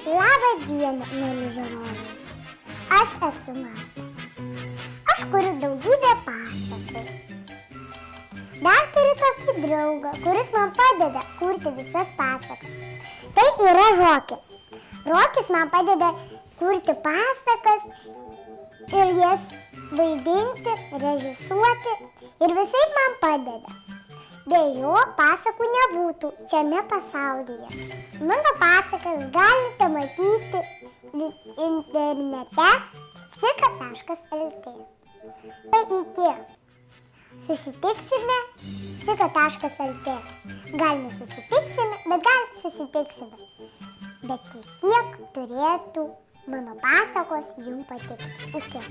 Labą dieną, mėly žiūrovai. Aš esu Marta. Aš kuriu daugybę pasakų. Dar turiu tokį draugą, kuris man padeda kurti visas pasakas. Tai yra Rokis. Rokis man padeda kurti pasakas ir jas vaidinti, režisuoti ir visai man padeda. Be jo pasakų nebūtų šiame pasaulyje. Mano pasakas galite matyti internete sika.lt. Tai iki. Susitiksime sika.lt. Gal nesusitiksime, bet gal susitiksime. Bet vis tiek turėtų mano pasakos jums patikti. Iki.